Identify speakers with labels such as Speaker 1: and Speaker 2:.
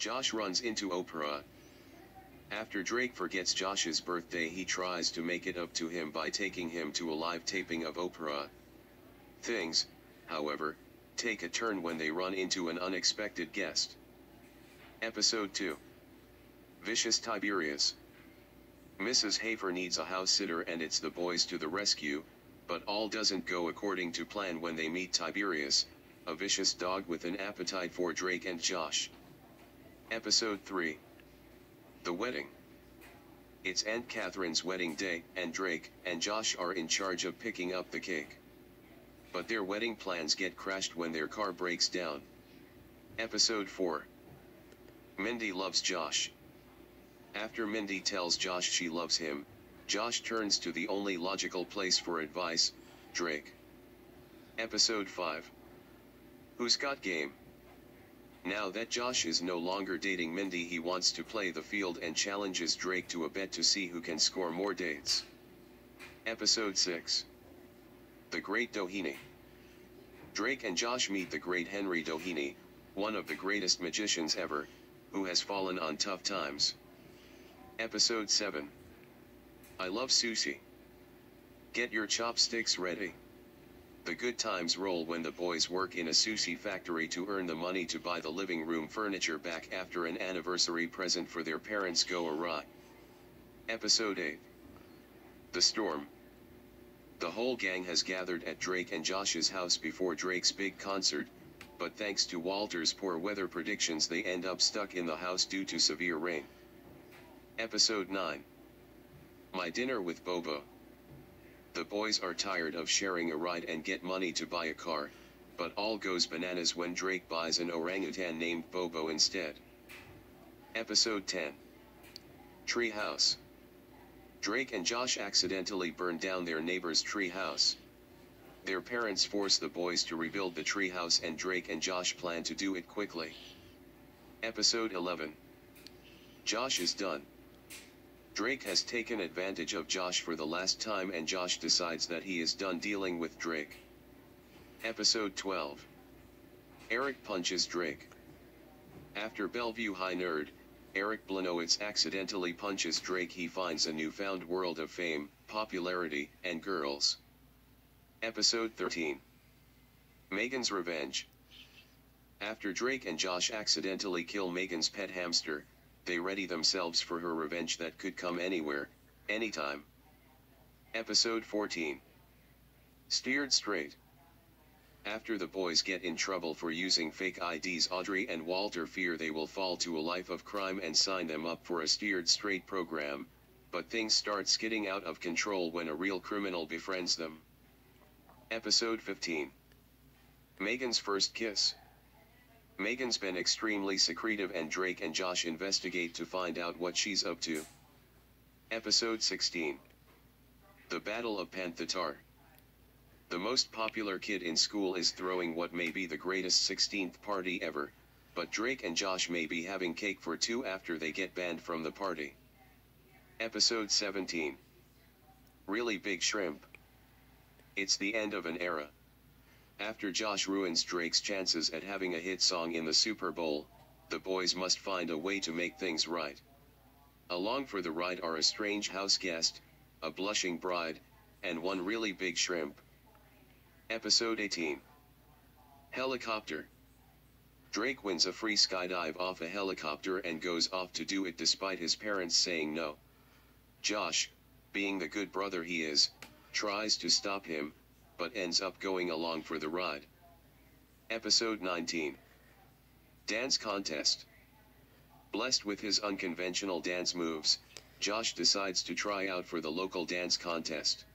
Speaker 1: Josh runs into Oprah. After Drake forgets Josh's birthday he tries to make it up to him by taking him to a live taping of Oprah. Things, however, take a turn when they run into an unexpected guest. Episode 2 Vicious Tiberius Mrs. Hafer needs a house sitter and it's the boys to the rescue, but all doesn't go according to plan when they meet Tiberius, a vicious dog with an appetite for Drake and Josh. Episode 3 The Wedding It's Aunt Catherine's wedding day, and Drake and Josh are in charge of picking up the cake. But their wedding plans get crashed when their car breaks down. Episode 4 Mindy loves Josh. After Mindy tells Josh she loves him, Josh turns to the only logical place for advice, Drake. Episode 5 Who's got game? Now that Josh is no longer dating Mindy he wants to play the field and challenges Drake to a bet to see who can score more dates. Episode 6 The Great Doheny Drake and Josh meet the great Henry Doheny, one of the greatest magicians ever, who has fallen on tough times. Episode 7 I love sushi. Get your chopsticks ready. The good times roll when the boys work in a sushi factory to earn the money to buy the living room furniture back after an anniversary present for their parents go awry. Episode 8 The Storm. The whole gang has gathered at Drake and Josh's house before Drake's big concert, but thanks to Walter's poor weather predictions they end up stuck in the house due to severe rain. Episode 9 My Dinner with Bobo. The boys are tired of sharing a ride and get money to buy a car, but all goes bananas when Drake buys an orangutan named Bobo instead. Episode 10 Tree House. Drake and Josh accidentally burn down their neighbor's tree house. Their parents force the boys to rebuild the tree house and Drake and Josh plan to do it quickly. Episode 11 Josh is done. Drake has taken advantage of Josh for the last time and Josh decides that he is done dealing with Drake. Episode 12 Eric punches Drake. After Belleview High Nerd, Eric Blonowitz accidentally punches Drake he finds a newfound world of fame, popularity, and girls. Episode 13 Megan's Revenge After Drake and Josh accidentally kill Megan's pet hamster, they ready themselves for her revenge that could come anywhere, anytime. Episode 14 Steered Straight. After the boys get in trouble for using fake IDs Audrey and Walter fear they will fall to a life of crime and sign them up for a steered straight program, but things start skidding out of control when a real criminal befriends them. Episode 15 Megan's First Kiss Megan's been extremely secretive and Drake and Josh investigate to find out what she's up to. Episode 16 The Battle of Panthatar The most popular kid in school is throwing what may be the greatest 16th party ever, but Drake and Josh may be having cake for two after they get banned from the party. Episode 17 Really Big Shrimp It's the end of an era. After Josh ruins Drake's chances at having a hit song in the Super Bowl, the boys must find a way to make things right. Along for the ride are a strange house guest, a blushing bride, and one really big shrimp. Episode 18 Helicopter Drake wins a free skydive off a helicopter and goes off to do it despite his parents saying no. Josh, being the good brother he is, tries to stop him, but ends up going along for the ride. Episode 19 Dance Contest Blessed with his unconventional dance moves, Josh decides to try out for the local dance contest.